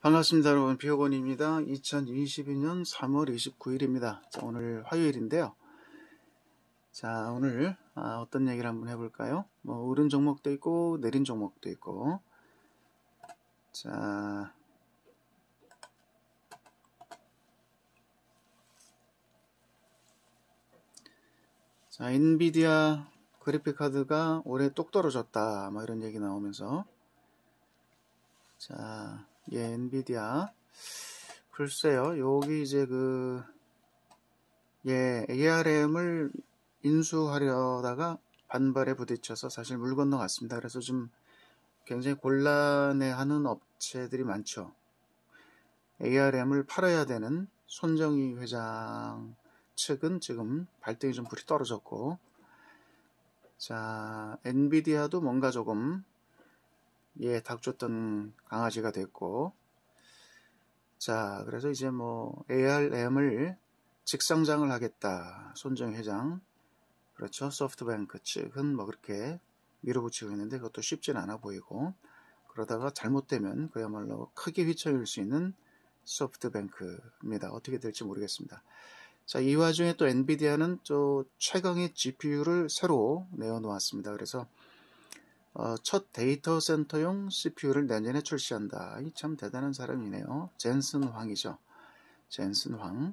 반갑습니다, 여러분. 비오건입니다. 2022년 3월 29일입니다. 자, 오늘 화요일인데요. 자, 오늘 아, 어떤 얘기를 한번 해볼까요? 뭐 오른 종목도 있고 내린 종목도 있고. 자, 자, 엔비디아 그래픽 카드가 올해 똑 떨어졌다. 뭐 이런 얘기 나오면서 자, 예, 엔비디아. 글쎄요, 여기 이제 그, 예, ARM을 인수하려다가 반발에 부딪혀서 사실 물 건너갔습니다. 그래서 좀 굉장히 곤란해하는 업체들이 많죠. ARM을 팔아야 되는 손정희 회장 측은 지금 발등이 좀 불이 떨어졌고, 자, 엔비디아도 뭔가 조금 예, 닥쳤던 강아지가 됐고, 자, 그래서 이제 뭐 ARM을 직상장을 하겠다. 손정 회장, 그렇죠. 소프트뱅크 측은 뭐 그렇게 밀어붙이고 있는데 그것도 쉽지는 않아 보이고, 그러다가 잘못되면 그야말로 크게 휘청일 수 있는 소프트뱅크입니다. 어떻게 될지 모르겠습니다. 자, 이 와중에 또 엔비디아는 또 최강의 GPU를 새로 내어 놓았습니다. 그래서 어, 첫 데이터 센터용 CPU를 내년에 출시한다. 이참 대단한 사람이네요. 젠슨 황이죠. 젠슨 황.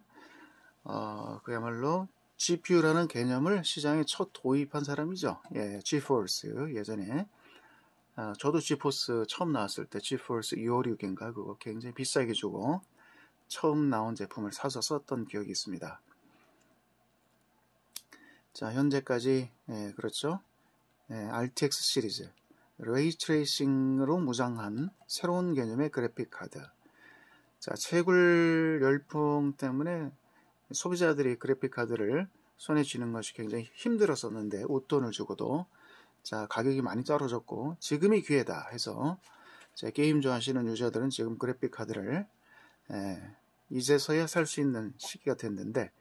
어, 그야말로 GPU라는 개념을 시장에 첫 도입한 사람이죠. 예, GeForce 예전에 어, 저도 GeForce 처음 나왔을 때 GeForce 256인가 그거 굉장히 비싸게 주고 처음 나온 제품을 사서 썼던 기억이 있습니다. 자, 현재까지 예, 그렇죠. 예, RTX 시리즈 레이 트레이싱으로 무장한 새로운 개념의 그래픽 카드. 자, 채굴 열풍 때문에 소비자들이 그래픽 카드를 손에 쥐는 것이 굉장히 힘들었었는데 웃돈을 주고도 자 가격이 많이 떨어졌고 지금이 기회다 해서 자, 게임 좋아하시는 유저들은 지금 그래픽 카드를 예, 이제서야 살 수 있는 시기가 됐는데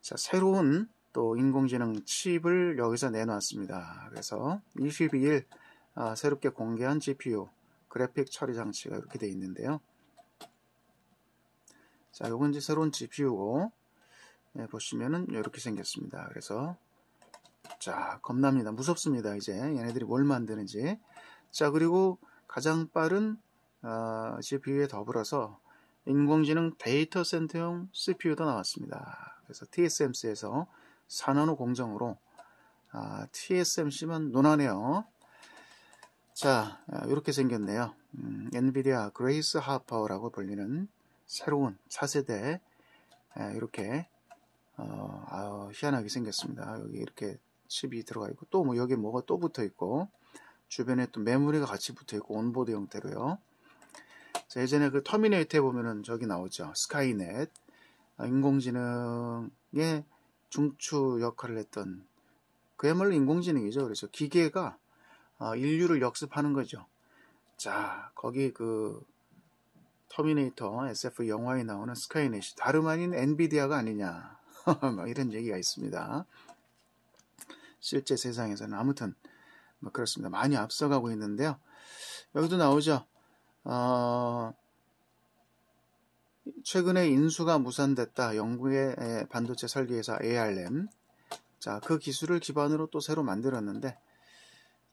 자 새로운 또 인공지능 칩을 여기서 내놨습니다. 그래서 22일 아, 새롭게 공개한 GPU 그래픽 처리 장치가 이렇게 되어 있는데요. 자, 요건 이제 새로운 GPU고 네, 보시면은 이렇게 생겼습니다. 그래서 자, 겁납니다. 무섭습니다. 이제 얘네들이 뭘 만드는지. 자, 그리고 가장 빠른 어, GPU에 더불어서 인공지능 데이터 센터용 CPU도 나왔습니다. 그래서 TSMC에서 4나노 공정으로 아, TSMC 4나노네요. 자, 이렇게 생겼네요. 음, 엔비디아 그레이스 하퍼라고 불리는 새로운 4세대 이렇게 어, 아, 희한하게 생겼습니다. 여기 이렇게 칩이 들어가 있고 또 뭐 여기 뭐가 또 붙어 있고 주변에 또 메모리가 같이 붙어 있고 온보드 형태로요. 자, 예전에 그 터미네이터에 보면은 저기 나오죠. 스카이넷 아, 인공지능의 중추 역할을 했던 그야말로 인공지능이죠. 그래서 기계가 아, 인류를 역습하는 거죠. 자, 거기 그 터미네이터 SF 영화에 나오는 스카이넷이 다름 아닌 엔비디아가 아니냐. 뭐 이런 얘기가 있습니다. 실제 세상에서는 아무튼 뭐 그렇습니다. 많이 앞서가고 있는데요. 여기도 나오죠. 어, 최근에 인수가 무산됐다. 영국의 반도체 설계회사 ARM. 자, 그 기술을 기반으로 또 새로 만들었는데,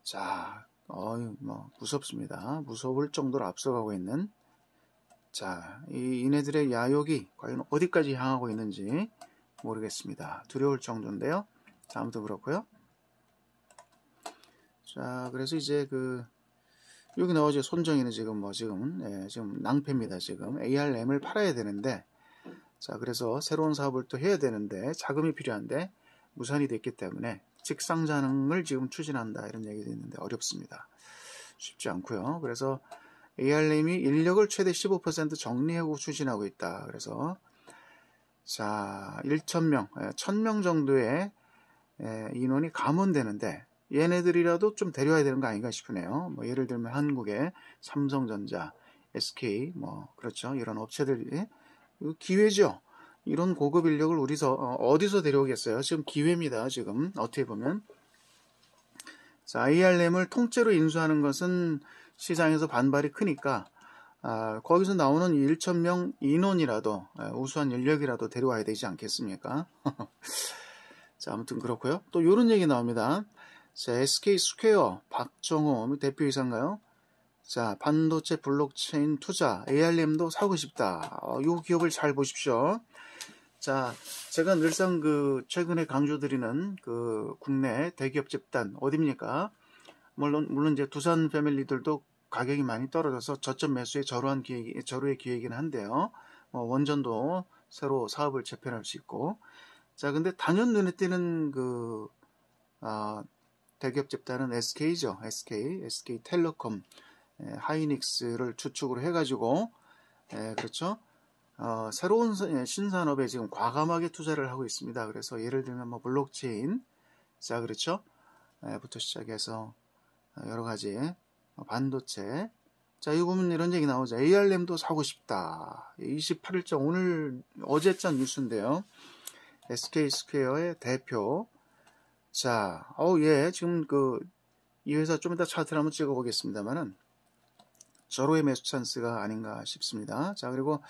자, 어이, 뭐, 무섭습니다. 무서울 정도로 앞서가고 있는, 자, 이, 이네들의 야욕이 과연 어디까지 향하고 있는지 모르겠습니다. 두려울 정도인데요. 자, 아무튼 그렇고요 자, 그래서 이제 그, 여기 나오죠. 손정이는 지금 뭐 지금, 예, 지금 낭패입니다. 지금 ARM을 팔아야 되는데, 자, 그래서 새로운 사업을 또 해야 되는데, 자금이 필요한데, 무산이 됐기 때문에, 직상자능을 지금 추진한다 이런 얘기도 있는데 어렵습니다. 쉽지 않고요. 그래서 ARM이 인력을 최대 15% 정리하고 추진하고 있다. 그래서 자 1,000명, 1,000명 예, 정도의 예, 인원이 감원되는데 얘네들이라도 좀 데려와야 되는 거 아닌가 싶으네요. 뭐 예를 들면 한국의 삼성전자, SK, 뭐 그렇죠 이런 업체들이 기회죠. 이런 고급 인력을 우리서 어, 어디서 데려오겠어요? 지금 기회입니다. 지금 어떻게 보면 자, ARM을 통째로 인수하는 것은 시장에서 반발이 크니까 아, 거기서 나오는 1천명 인원이라도 아, 우수한 인력이라도 데려와야 되지 않겠습니까? 자 아무튼 그렇고요. 또 이런 얘기 나옵니다. 자, SK 스퀘어 박정호 대표이사인가요? 자 반도체 블록체인 투자 ARM도 사고 싶다. 어, 이 기업을 잘 보십시오. 자, 제가 늘상 그 최근에 강조드리는 그 국내 대기업 집단 어딥니까? 물론 물론 이제 두산 패밀리들도 가격이 많이 떨어져서 저점 매수에 절호한 기획, 절호의 기획이긴 한데요. 뭐 원전도 새로 사업을 재편할 수 있고. 자, 근데 단연 눈에 띄는 그, 아, 대기업 집단은 SK죠. SK, SK텔레콤, 에, 하이닉스를 주축으로 해가지고, 에, 그렇죠. 어, 새로운 예, 신산업에 지금 과감하게 투자를 하고 있습니다. 그래서 예를 들면 뭐 블록체인, 자, 그렇죠. 에, 부터 시작해서 여러 가지 어, 반도체. 자, 여기 보면 이런 얘기 나오죠. ARM도 사고 싶다. 28일자 오늘 어제자 뉴스인데요. SK 스퀘어의 대표. 자, 어우 예, 지금 그 이 회사 좀 이따 차트를 한번 찍어 보겠습니다만은 절호의 매수 찬스가 아닌가 싶습니다. 자, 그리고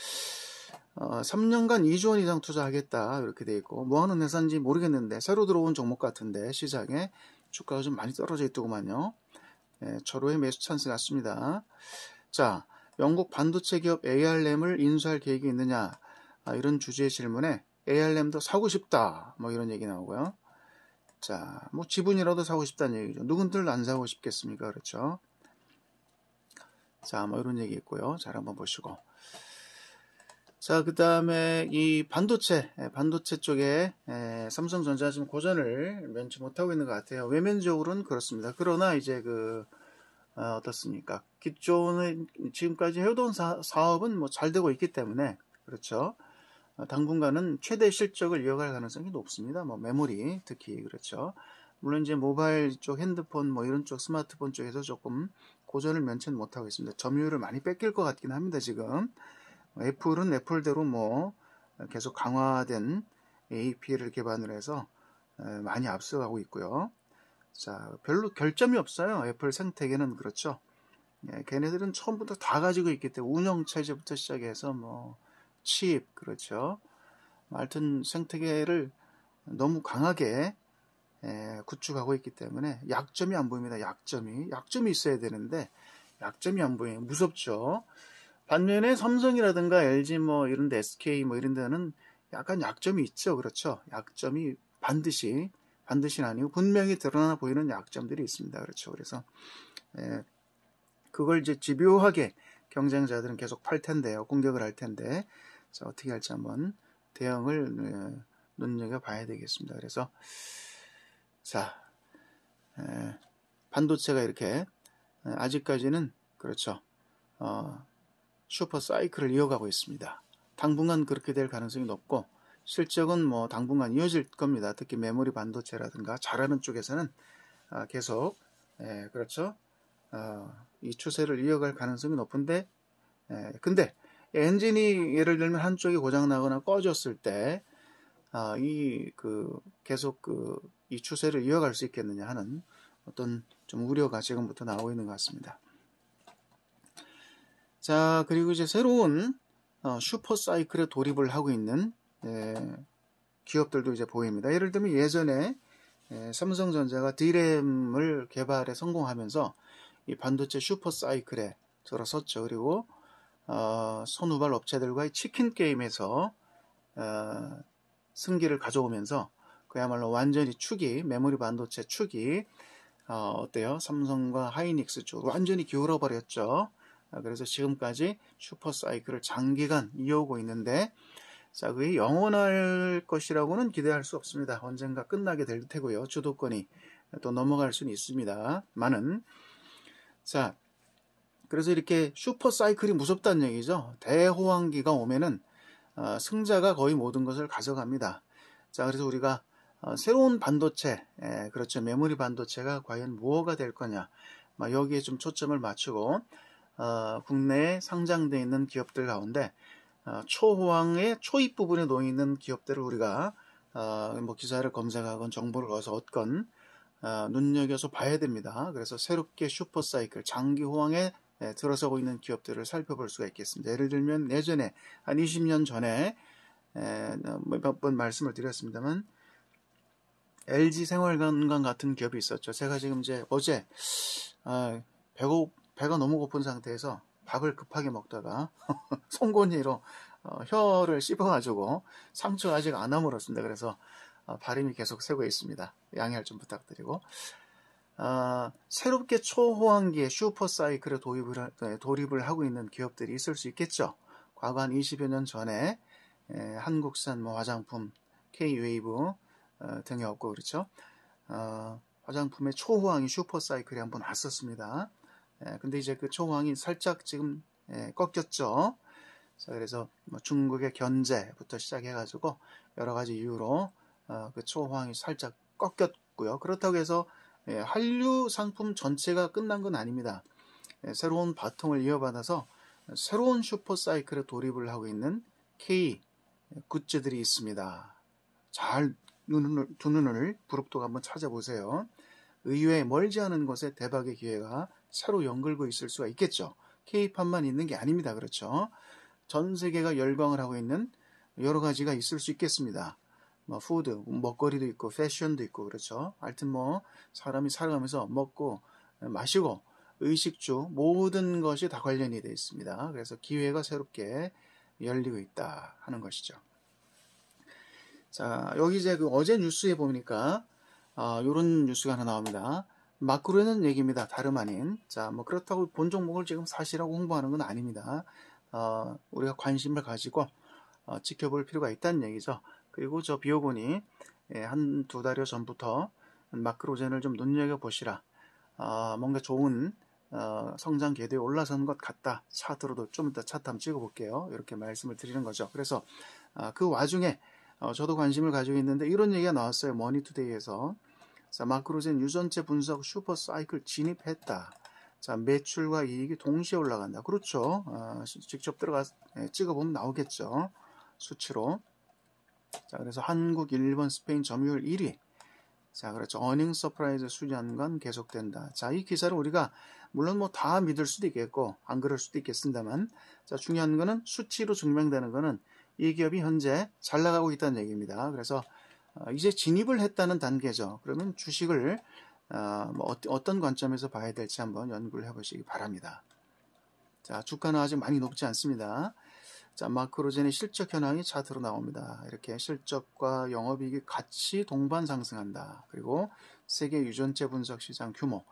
어, 3년간 2조 원 이상 투자하겠다 이렇게 돼 있고 뭐 하는 회사인지 모르겠는데 새로 들어온 종목 같은데 시장에 주가가 좀 많이 떨어져 있더구만요. 예, 절호의 매수 찬스 같습니다. 자, 영국 반도체 기업 ARM을 인수할 계획이 있느냐? 아, 이런 주제의 질문에 ARM도 사고 싶다. 뭐 이런 얘기 나오고요. 자, 뭐 지분이라도 사고 싶다는 얘기죠. 누군들 안 사고 싶겠습니까? 그렇죠. 자, 뭐 이런 얘기 있고요. 잘 한번 보시고. 자, 그 다음에 이 반도체, 예, 반도체 쪽에 에, 예, 삼성전자 지금 고전을 면치 못하고 있는 것 같아요. 외면적으로는 그렇습니다. 그러나 이제 그, 어, 떻습니까 기존의 지금까지 해오던 사, 업은 뭐 잘 되고 있기 때문에, 그렇죠. 어, 당분간은 최대 실적을 이어갈 가능성이 높습니다. 뭐 메모리 특히 그렇죠. 물론 이제 모바일 쪽 핸드폰 뭐 이런 쪽 스마트폰 쪽에서 조금 고전을 면치는 못하고 있습니다. 점유율을 많이 뺏길 것 같긴 합니다, 지금. 애플은 애플대로 뭐 계속 강화된 AP를 개발을 해서 많이 앞서가고 있고요. 자, 별로 결점이 없어요. 애플 생태계는 그렇죠. 예, 걔네들은 처음부터 다 가지고 있기 때문에 운영 체제부터 시작해서 뭐 칩, 그렇죠. 하여튼 생태계를 너무 강하게 예, 구축하고 있기 때문에 약점이 안 보입니다. 약점이 약점이 있어야 되는데 약점이 안 보여요. 무섭죠. 반면에 삼성이라든가 LG 뭐 이런 데 SK 뭐 이런 데는 약간 약점이 있죠. 그렇죠. 약점이 반드시 반드시는 아니고 분명히 드러나 보이는 약점들이 있습니다. 그렇죠. 그래서 예, 그걸 이제 집요하게 경쟁자들은 계속 팔 텐데요. 공격을 할 텐데 자, 어떻게 할지 한번 대응을 예, 눈여겨 봐야 되겠습니다. 그래서 자 예, 반도체가 이렇게 예, 아직까지는 그렇죠. 어, 슈퍼 사이클을 이어가고 있습니다. 당분간 그렇게 될 가능성이 높고 실적은 뭐 당분간 이어질 겁니다. 특히 메모리 반도체라든가 잘하는 쪽에서는 아, 계속 예, 그렇죠. 어, 이 추세를 이어갈 가능성이 높은데 예, 근데 엔진이 예를 들면 한쪽이 고장 나거나 꺼졌을 때 아, 이 그 계속 그 이 추세를 이어갈 수 있겠느냐 하는 어떤 좀 우려가 지금부터 나오고 있는 것 같습니다. 자, 그리고 이제 새로운 어, 슈퍼 사이클에 돌입을 하고 있는 예, 기업들도 이제 보입니다. 예를 들면 예전에 예, 삼성전자가 D램을 개발에 성공하면서 이 반도체 슈퍼 사이클에 들어섰죠. 그리고 어, 손후발 업체들과의 치킨 게임에서 어, 승기를 가져오면서 그야말로 완전히 축이 메모리 반도체 축이 어, 어때요? 삼성과 하이닉스 쪽 완전히 기울어 버렸죠. 아, 그래서 지금까지 슈퍼 사이클을 장기간 이어오고 있는데 자, 그게 영원할 것이라고는 기대할 수 없습니다. 언젠가 끝나게 될 테고요. 주도권이 또 넘어갈 수는 있습니다. 많은 자, 그래서 이렇게 슈퍼 사이클이 무섭다는 얘기죠. 대호황기가 오면은 어, 승자가 거의 모든 것을 가져갑니다. 자, 그래서 우리가 어, 새로운 반도체, 에, 그렇죠. 메모리 반도체가 과연 무엇가 될 거냐. 여기에 좀 초점을 맞추고 어, 국내에 상장되어 있는 기업들 가운데 어, 초호황의 초입 부분에 놓여 있는 기업들을 우리가 어, 뭐 기사를 검색하건 정보를 얻어서 얻건 어, 눈여겨서 봐야 됩니다. 그래서 새롭게 슈퍼사이클 장기 호황에 예, 들어서고 있는 기업들을 살펴볼 수가 있겠습니다. 예를 들면 예전에 한 20년 전에 예, 뭐 몇번 말씀을 드렸습니다만 LG 생활건강 같은 기업이 있었죠. 제가 지금 이제 어제 아, 배고 배가 너무 고픈 상태에서 밥을 급하게 먹다가 송곳니로 어, 혀를 씹어가지고 상처가 아직 안 아물었습니다. 그래서 어, 발음이 계속 새고 있습니다. 양해를 좀 부탁드리고 어, 새롭게 초호환기에 슈퍼사이클에 도입을, 네, 돌입을 하고 있는 기업들이 있을 수 있겠죠. 과거 한 20여 년 전에 에, 한국산 뭐 화장품, K-웨이브 어, 등이 없고 그렇죠. 어, 화장품의 초호황이 슈퍼사이클이 한번 왔었습니다. 에, 근데 이제 그 초호황이 살짝 지금 에, 꺾였죠. 자, 그래서 뭐 중국의 견제부터 시작해가지고 여러 가지 이유로 어, 그 초호황이 살짝 꺾였고요. 그렇다고 해서 예, 한류 상품 전체가 끝난 건 아닙니다. 예, 새로운 바통을 이어받아서 새로운 슈퍼 사이클에 돌입을 하고 있는 K 굿즈들이 있습니다. 잘 눈을, 두 눈을 부릅도록 한번 찾아보세요. 의외에 멀지 않은 곳에 대박의 기회가 새로 연글고 있을 수가 있겠죠. K-팝만 있는 게 아닙니다. 그렇죠. 전 세계가 열광을 하고 있는 여러 가지가 있을 수 있겠습니다. 뭐 푸드, 먹거리도 있고 패션도 있고 그렇죠. 하여튼 뭐 사람이 살아가면서 먹고 마시고 의식주 모든 것이 다 관련이 되어 있습니다. 그래서 기회가 새롭게 열리고 있다 하는 것이죠. 자, 여기 이제 그 어제 뉴스에 보니까 아, 이런 뉴스가 하나 나옵니다. 마크로젠 얘기입니다. 다름 아닌. 자, 뭐 그렇다고 본 종목을 지금 사시라고 홍보하는 건 아닙니다. 어, 우리가 관심을 가지고 어, 지켜볼 필요가 있다는 얘기죠. 그리고 저 비오곤이 예, 한두 달여 전부터 마크로젠을 좀 눈여겨보시라. 어, 뭔가 좋은 어, 성장 궤도에 올라선 것 같다. 차트로도 좀 이따 차트 한번 찍어볼게요. 이렇게 말씀을 드리는 거죠. 그래서 어, 그 와중에 어, 저도 관심을 가지고 있는데 이런 얘기가 나왔어요. 머니투데이에서. 자, 마크로젠 유전체 분석 슈퍼 사이클 진입했다. 자, 매출과 이익이 동시에 올라간다. 그렇죠. 어, 직접 들어가 예, 찍어보면 나오겠죠. 수치로. 자, 그래서 한국, 일본, 스페인 점유율 1위. 자, 그렇죠. 어닝 서프라이즈 수년간 계속된다. 자, 이 기사를 우리가 물론 뭐 다 믿을 수도 있겠고 안 그럴 수도 있겠습니다만 자, 중요한 거는 수치로 증명되는 거는 이 기업이 현재 잘 나가고 있다는 얘기입니다. 그래서 어, 이제 진입을 했다는 단계죠. 그러면 주식을 어, 뭐 어떤 관점에서 봐야 될지 한번 연구를 해보시기 바랍니다. 자, 주가는 아직 많이 높지 않습니다. 자, 마크로젠의 실적 현황이 차트로 나옵니다. 이렇게 실적과 영업이익이 같이 동반 상승한다. 그리고 세계 유전체 분석 시장 규모.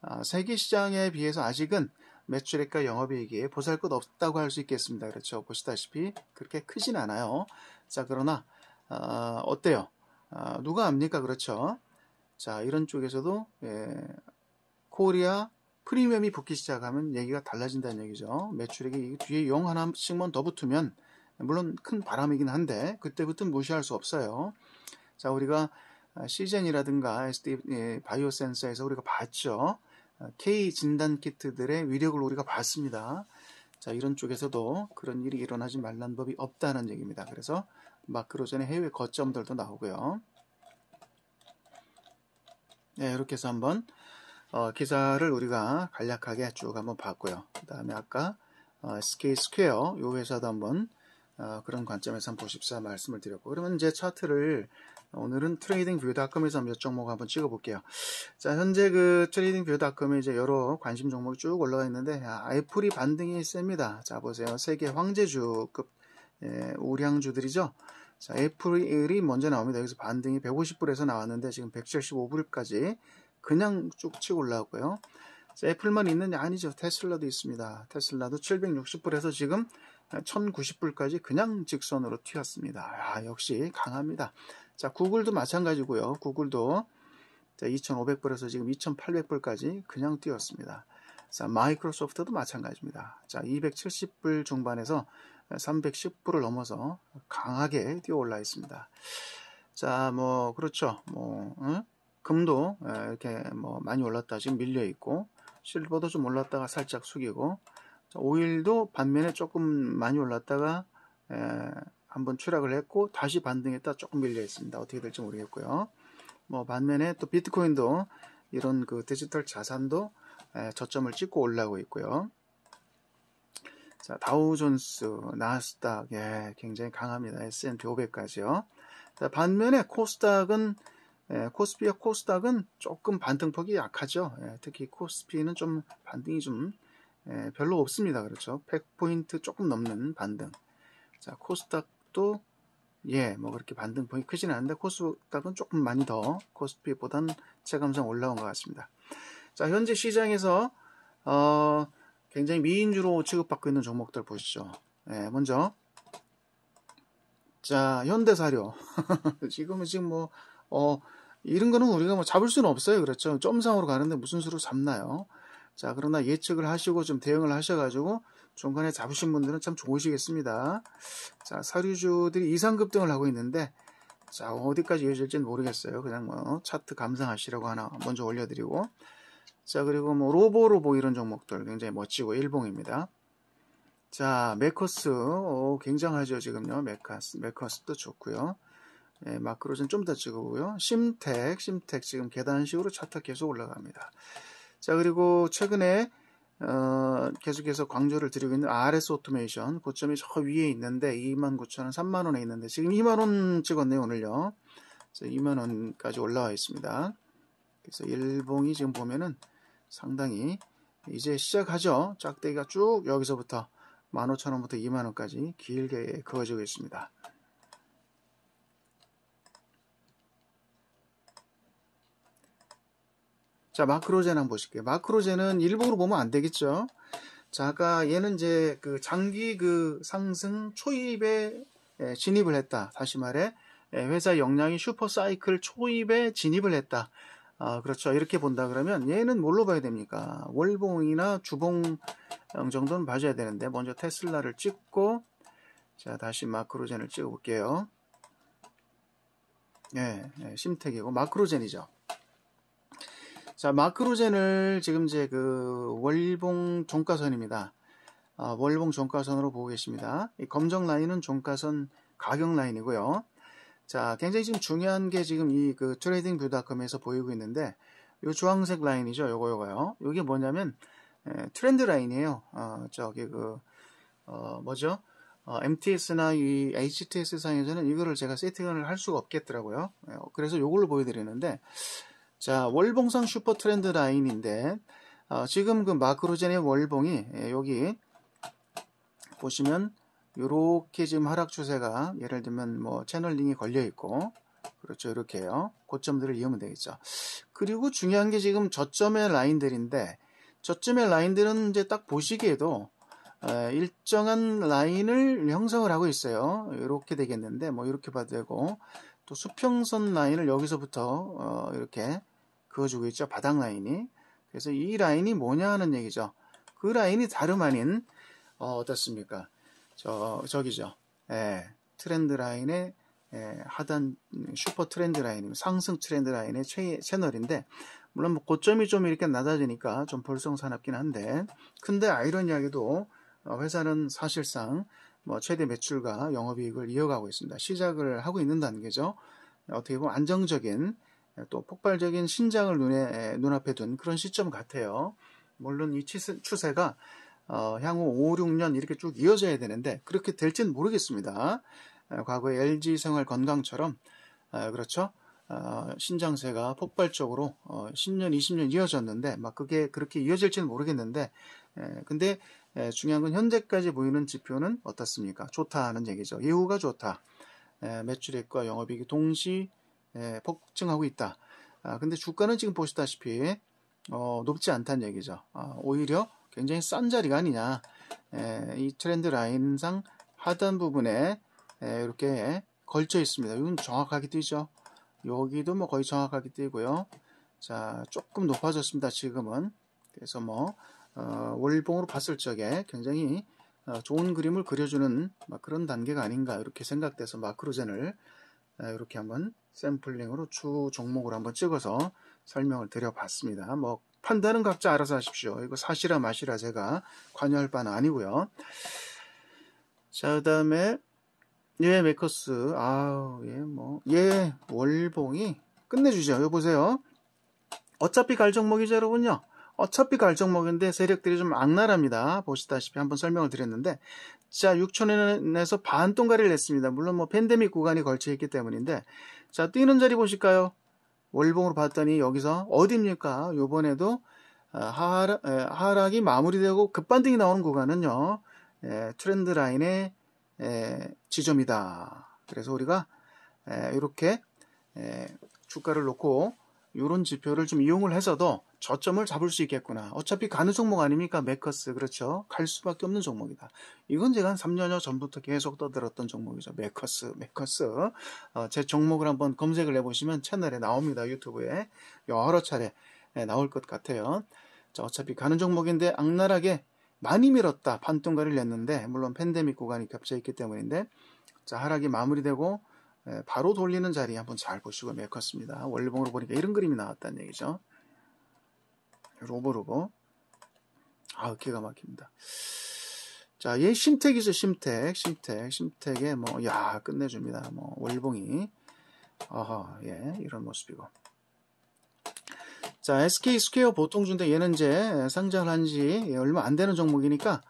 아, 세계 시장에 비해서 아직은 매출액과 영업이익이 보살것 없다고 할 수 있겠습니다. 그렇죠. 보시다시피 그렇게 크진 않아요. 자, 그러나 어, 어때요? 어, 누가 압니까? 그렇죠. 자, 이런 쪽에서도 예, 코리아 프리미엄이 붙기 시작하면 얘기가 달라진다는 얘기죠. 매출액이 뒤에 0 하나씩만 더 붙으면 물론 큰 바람이긴 한데 그때부터 무시할 수 없어요. 자, 우리가 시젠이라든가 SD 예, 바이오 센서에서 우리가 봤죠. K 진단 키트들의 위력을 우리가 봤습니다. 자, 이런 쪽에서도 그런 일이 일어나지 말란 법이 없다는 얘기입니다. 그래서 마크로젠의 해외 거점들도 나오고요. 네, 이렇게 해서 한번 어, 기사를 우리가 간략하게 쭉 한번 봤고요. 그 다음에 아까 어, SK 스퀘어 이 회사도 한번 어, 그런 관점에서 한번 보십사 말씀을 드렸고 그러면 이제 차트를 오늘은 TradingView.com에서 몇 종목 한번 찍어볼게요. 자, 현재 그 TradingView.com에 이제 여러 관심 종목이 쭉 올라가 있는데, 아, 애플이 반등이 셉니다. 자, 보세요. 세계 황제주급, 예, 우량주들이죠. 자, 애플이 먼저 나옵니다. 여기서 반등이 150불에서 나왔는데, 지금 175불까지 그냥 쭉 치고 올라왔고요. 자, 애플만 있느냐? 아니죠. 테슬라도 있습니다. 테슬라도 760불에서 지금 1090불까지 그냥 직선으로 튀었습니다. 아, 역시 강합니다. 자, 구글도 마찬가지고요. 구글도 자, 2,500불에서 지금 2,800불까지 그냥 뛰었습니다. 자, 마이크로소프트도 마찬가지입니다. 자, 270불 중반에서 310불을 넘어서 강하게 뛰어 올라 있습니다. 자, 뭐 그렇죠. 뭐 응? 금도 이렇게 뭐 많이 올랐다 지금 밀려 있고 실버도 좀 올랐다가 살짝 숙이고 자, 오일도 반면에 조금 많이 올랐다가 에, 한번 추락을 했고 다시 반등했다 조금 밀려 있습니다. 어떻게 될지 모르겠고요. 뭐 반면에 또 비트코인도 이런 그 디지털 자산도 에, 저점을 찍고 올라오고 있고요. 자, 다우존스, 나스닥, 예, 굉장히 강합니다. S&P 500까지요. 자, 반면에 코스닥은 예, 코스피와 코스닥은 조금 반등폭이 약하죠. 예, 특히 코스피는 좀 반등이 좀 예, 별로 없습니다. 그렇죠. 100포인트 조금 넘는 반등. 자, 코스닥도 예, 뭐 그렇게 반등폭이 크지는 않은데 코스닥은 조금 많이 더 코스피보단 체감상 올라온 것 같습니다. 자, 현재 시장에서 어, 굉장히 미인주로 취급받고 있는 종목들 보시죠. 예, 먼저 자, 현대사료. 지금은 지금 뭐 어, 이런 거는 우리가 뭐 잡을 수는 없어요. 그렇죠. 점상으로 가는데 무슨 수로 잡나요? 자, 그러나 예측을 하시고 좀 대응을 하셔가지고 중간에 잡으신 분들은 참 좋으시겠습니다. 자, 사류주들이 이상급 등을 하고 있는데, 자, 어디까지 이어질지는 모르겠어요. 그냥 뭐 차트 감상하시라고 하나 먼저 올려드리고, 자, 그리고 뭐 로보로보 이런 종목들 굉장히 멋지고 일봉입니다. 자, 매커스, 오, 굉장하죠, 지금요. 매커스, 매커스도 좋고요. 예, 마크로젠 좀 더 찍어보고요. 심텍, 심텍 지금 계단식으로 차트 계속 올라갑니다. 자, 그리고 최근에 어, 계속해서 강조를 드리고 있는 RS 오토메이션 고점이 저 위에 있는데 29,000원, 3만원에 있는데 지금 2만원 찍었네요, 오늘요. 그래서 2만원까지 올라와 있습니다. 그래서 일봉이 지금 보면은 상당히 이제 시작하죠. 짝대기가 쭉 여기서부터 15,000원부터 2만원까지 길게 그어지고 있습니다. 자, 마크로젠 한번 보실게요. 마크로젠은 일봉으로 보면 안 되겠죠. 자, 아까 얘는 이제 그 장기 그 상승 초입에 예, 진입을 했다. 다시 말해, 예, 회사 역량이 슈퍼 사이클 초입에 진입을 했다. 아, 그렇죠. 이렇게 본다 그러면 얘는 뭘로 봐야 됩니까? 월봉이나 주봉 정도는 봐줘야 되는데, 먼저 테슬라를 찍고, 자, 다시 마크로젠을 찍어 볼게요. 예, 예, 심택이고, 마크로젠이죠. 자, 마크로젠을 지금 이제 그 월봉 종가선입니다. 아, 월봉 종가선으로 보고 계십니다. 이 검정 라인은 종가선 가격 라인이고요. 자, 굉장히 지금 중요한 게 지금 이 그 TradingView.com에서 보이고 있는데 이 주황색 라인이죠. 요거 요거요. 이게 뭐냐면 에, trend line이에요. 어, 저기 그 어, 뭐죠? 어, MTS나 이 HTS 상에서는 이거를 제가 세팅을 할 수가 없겠더라고요. 예, 그래서 요걸로 보여드리는데 자, 월봉상 super trend line인데 어, 지금 그 마크로젠의 월봉이 예, 여기 보시면 이렇게 지금 하락 추세가 예를 들면 뭐 채널링이 걸려 있고 그렇죠 이렇게요. 고점들을 이으면 되겠죠. 그리고 중요한 게 지금 저점의 라인들인데 저점의 라인들은 이제 딱 보시기에도 에, 일정한 라인을 형성을 하고 있어요. 이렇게 되겠는데 뭐 이렇게 봐도 되고 또 수평선 라인을 여기서부터 어, 이렇게 그어주고 있죠. 바닥 라인이. 그래서 이 라인이 뭐냐 하는 얘기죠. 그 라인이 다름 아닌 어, 어떻습니까? 저 저기죠. 예, 트렌드 라인의 예, 하단 슈퍼 트렌드 라인, 상승 트렌드 라인의 최, 채널인데 물론 뭐 고점이 좀 이렇게 낮아지니까 좀 볼썽사납긴 한데 근데 아이러니하게도 어, 회사는 사실상 뭐 최대 매출과 영업이익을 이어가고 있습니다. 시작을 하고 있는 단계죠. 어떻게 보면 안정적인 또 폭발적인 신장을 눈에 눈앞에 둔 그런 시점 같아요. 물론 이 추세가 어, 향후 5, 6년 이렇게 쭉 이어져야 되는데 그렇게 될지는 모르겠습니다. 과거의 LG 생활 건강처럼 어, 그렇죠. 어, 신장세가 폭발적으로 어, 10년, 20년 이어졌는데 막 그게 그렇게 이어질지는 모르겠는데 에, 근데 에, 중요한 건 현재까지 보이는 지표는 어떻습니까? 좋다는 얘기죠. 예후가 좋다. 에, 매출액과 영업이익이 동시 예, 폭증하고 있다. 아, 근데 주가는 지금 보시다시피 어, 높지 않다는 얘기죠. 아, 오히려 굉장히 싼 자리가 아니냐. 예, 이 트렌드 라인상 하단 부분에 예, 이렇게 걸쳐 있습니다. 이건 정확하게 뜨죠. 여기도 뭐 거의 정확하게 뜨고요. 자, 조금 높아졌습니다. 지금은. 그래서 뭐 어, 월봉으로 봤을 적에 굉장히 어, 좋은 그림을 그려주는 그런 단계가 아닌가 이렇게 생각돼서 마크로젠을 이렇게 한번 샘플링으로 주 종목을 한번 찍어서 설명을 드려봤습니다. 뭐 판단은 각자 알아서 하십시오. 이거 사실아 마시라 제가 관여할 바는 아니고요. 자, 그다음에 예, 메커스. 아우, 예, 뭐. 예, 월봉이 끝내주죠. 여기 보세요. 어차피 갈 종목이죠, 여러분요. 어차피 갈 종목인데 세력들이 좀 악랄합니다. 보시다시피 한번 설명을 드렸는데 자 6천원에서 반동가리를 냈습니다. 물론 뭐 팬데믹 구간이 걸쳐 있기 때문인데 자 뛰는 자리 보실까요? 월봉으로 봤더니 여기서 어디입니까? 요번에도 어, 하락, 하락이 마무리되고 급반등이 나오는 구간은요. 트렌드 라인의 지점이다. 그래서 우리가 이렇게 주가를 놓고 이런 지표를 좀 이용을 해서도 저점을 잡을 수 있겠구나. 어차피 가는 종목 아닙니까? 매커스. 그렇죠. 갈 수밖에 없는 종목이다. 이건 제가 한 3년여 전부터 계속 떠들었던 종목이죠. 매커스, 매커스. 어, 제 종목을 한번 검색을 해보시면 채널에 나옵니다. 유튜브에. 여러 차례 나올 것 같아요. 자, 어차피 가는 종목인데 악랄하게 많이 밀었다. 반동가리를 냈는데, 물론 팬데믹 구간이 겹쳐 있기 때문인데, 자, 하락이 마무리되고, 바로 돌리는 자리 한번 잘 보시고 매커스였습니다. 월봉으로 보니까 이런 그림이 나왔다는 얘기죠. 로보로보. 아, 기가 막힙니다. 자, 얘 심텍이죠, 심텍. 심텍. 심텍에 뭐, 야, 끝내줍니다. 뭐, 월봉이. 어허, 예, 이런 모습이고. 자, SK 스퀘어 보통주인데 얘는 이제 상장을 한지 얼마 안 되는 종목이니까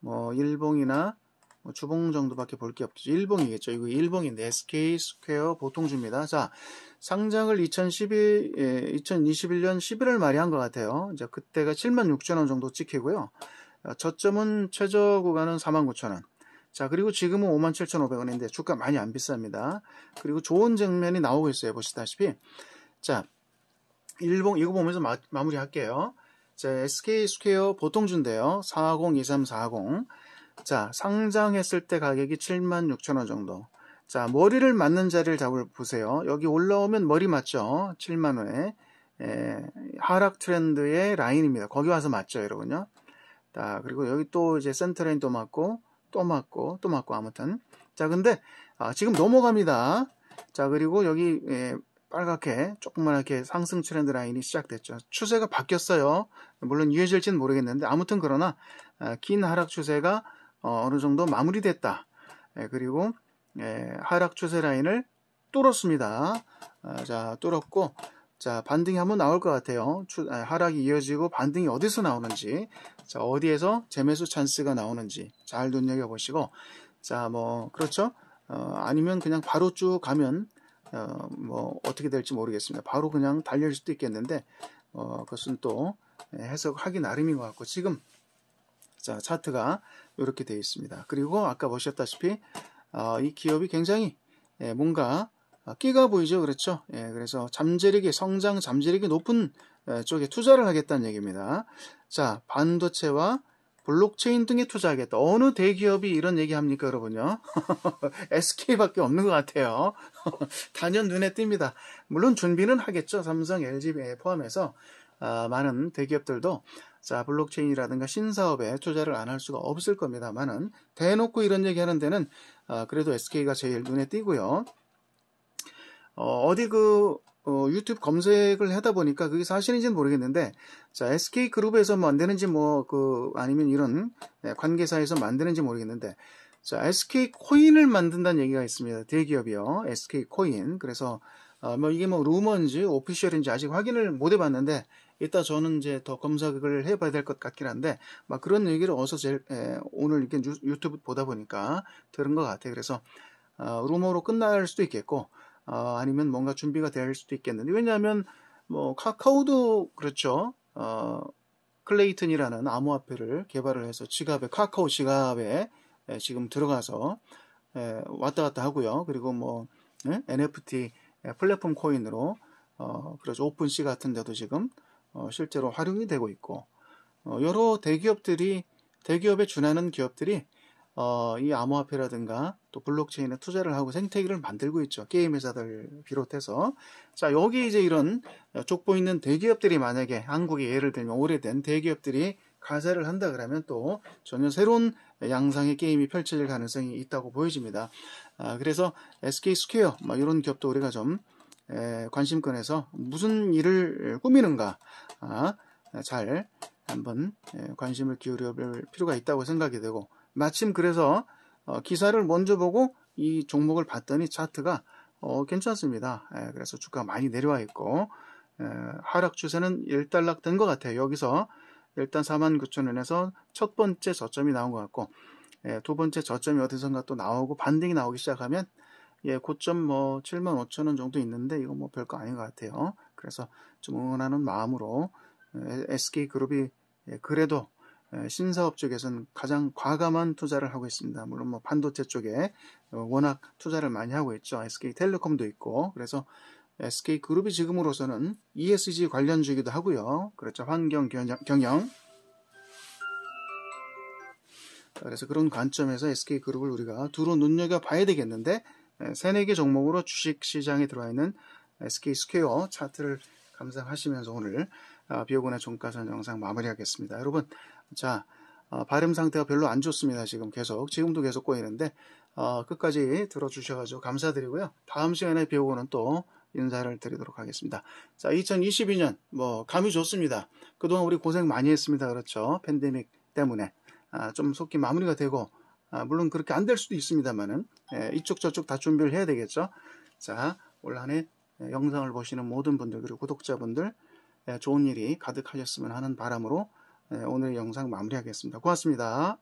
뭐, 일봉이나 뭐 주봉 정도밖에 볼 게 없죠. 일봉이겠죠. 이거 일봉인데 SK 스퀘어 보통주입니다. 자, 상장을 2012, 예, 2021년 11월 말에 한 것 같아요. 이제 그때가 7만 6천 원 정도 찍히고요. 어, 저점은 최저 구간은 4만 9천 원. 자, 그리고 지금은 5만 7,500원인데 주가 많이 안 비쌉니다. 그리고 좋은 장면이 나오고 있어요. 보시다시피. 자, 일봉 이거 보면서 마, 마무리 할게요. 자, SK 스퀘어 보통주인데요. 402340. 자, 상장했을 때 가격이 7만 6천 원 정도. 자, 머리를 맞는 자리를 잘 보세요. 여기 올라오면 머리 맞죠? 7만 원에. 에, 하락 트렌드의 라인입니다. 거기 와서 맞죠, 여러분요. 자, 그리고 여기 또 이제 센터라인 또 맞고, 또 맞고, 또 맞고, 아무튼. 자, 근데, 아, 지금 넘어갑니다. 자, 그리고 여기, 에, 빨갛게, 조그만하게 상승 트렌드 라인이 시작됐죠. 추세가 바뀌었어요. 물론 이어질지는 모르겠는데, 아무튼 그러나, 아, 긴 하락 추세가 어, 느 정도 마무리됐다. 에, 그리고, 예, 하락 추세 라인을 뚫었습니다. 아, 자, 뚫었고, 자, 반등이 한번 나올 것 같아요. 추, 아, 하락이 이어지고 반등이 어디서 나오는지, 자, 어디에서 재매수 찬스가 나오는지 잘 눈여겨 보시고, 자, 뭐, 그렇죠. 어, 아니면 그냥 바로 쭉 가면, 어, 뭐, 어떻게 될지 모르겠습니다. 바로 그냥 달릴 수도 있겠는데, 어, 그것은 또 해석하기 나름인 것 같고, 지금, 자, 차트가 이렇게 되어 있습니다. 그리고 아까 보셨다시피, 어, 이 기업이 굉장히 예, 뭔가 끼가 보이죠. 그렇죠. 예, 그래서 잠재력이 성장 잠재력이 높은 예, 쪽에 투자를 하겠다는 얘기입니다. 자, 반도체와 블록체인 등에 투자하겠다. 어느 대기업이 이런 얘기 합니까, 여러분요? SK밖에 없는 것 같아요. 단연 눈에 띕니다. 물론 준비는 하겠죠. 삼성, LG 포함해서 아, 많은 대기업들도 자, 블록체인이라든가 신사업에 투자를 안 할 수가 없을 겁니다만은 대놓고 이런 얘기 하는 데는 아, 그래도 SK가 제일 눈에 띄고요. 어, 디그 어, 유튜브 검색을 하다 보니까 그게 사실인지는 모르겠는데, 자, SK 그룹에서 만드는지 뭐, 그, 아니면 이런 네, 관계사에서 만드는지 모르겠는데, 자, SK 코인을 만든다는 얘기가 있습니다. 대기업이요. SK 코인. 그래서, 어, 뭐 이게 뭐 루머인지 오피셜인지 아직 확인을 못 해봤는데, 이따 저는 이제 더 검색을 해봐야 될 것 같긴 한데 막 그런 얘기를 어서 제일 에, 오늘 이렇게 유튜브 보다 보니까 들은 것 같아요. 그래서 어, 루머로 끝날 수도 있겠고 어, 아니면 뭔가 준비가 될 수도 있겠는데 왜냐하면 뭐 카카오도 그렇죠. 어, 클레이튼이라는 암호화폐를 개발을 해서 지갑에 카카오 지갑에 에, 지금 들어가서 에, 왔다 갔다 하고요. 그리고 뭐 에? NFT 플랫폼 코인으로 어, 그렇죠. 오픈시 같은 데도 지금 어, 실제로 활용이 되고 있고 어, 여러 대기업들이 대기업에 준하는 기업들이 어, 이 암호화폐라든가 또 블록체인에 투자를 하고 생태계를 만들고 있죠. 게임 회사들 비롯해서. 자, 여기 이제 이런 족보 있는 대기업들이 만약에 한국에 예를 들면 오래된 대기업들이 가세를 한다 그러면 또 전혀 새로운 양상의 게임이 펼쳐질 가능성이 있다고 보여집니다. 아, 그래서 SK 스퀘어, 뭐 이런 기업도 우리가 좀 관심권에서 무슨 일을 꾸미는가 아, 잘 한번 관심을 기울여 볼 필요가 있다고 생각이 되고 마침 그래서 어, 기사를 먼저 보고 이 종목을 봤더니 차트가 어, 괜찮습니다. 그래서 주가가 많이 내려와 있고 하락 추세는 일단락 된 것 같아요. 여기서 일단 49,000원에서 첫 번째 저점이 나온 것 같고 예, 두 번째 저점이 어디선가 또 나오고 반등이 나오기 시작하면 예, 고점 뭐 75,000원 정도 있는데 이거 뭐 별거 아닌 것 같아요. 그래서 좀 응원하는 마음으로 SK그룹이 예, 그래도 예, 신사업 쪽에서는 가장 과감한 투자를 하고 있습니다. 물론 뭐 반도체 쪽에 어, 워낙 투자를 많이 하고 있죠. SK텔레콤도 있고 그래서 SK그룹이 지금으로서는 ESG 관련주기도 하고요. 그렇죠. 환경 경영. 그래서 그런 관점에서 SK그룹을 우리가 두루 눈여겨 봐야 되겠는데 세네 개 종목으로 주식시장에 들어와 있는 SK스퀘어 차트를 감상하시면서 오늘 아, 비오곤의 종가선 영상 마무리하겠습니다. 여러분 자 어, 발음 상태가 별로 안 좋습니다. 지금 계속 지금도 계속 꼬이는데 어, 끝까지 들어주셔가지고 감사드리고요. 다음 시간에 비오고는 또 인사를 드리도록 하겠습니다. 자, 2022년 뭐 감이 좋습니다. 그동안 우리 고생 많이 했습니다. 그렇죠? 팬데믹 때문에 아, 좀 속기 마무리가 되고 아, 물론 그렇게 안 될 수도 있습니다만은 예, 이쪽 저쪽 다 준비를 해야 되겠죠. 자, 올 한해 영상을 보시는 모든 분들 그리고 구독자분들 예, 좋은 일이 가득하셨으면 하는 바람으로 예, 오늘 영상 마무리하겠습니다. 고맙습니다.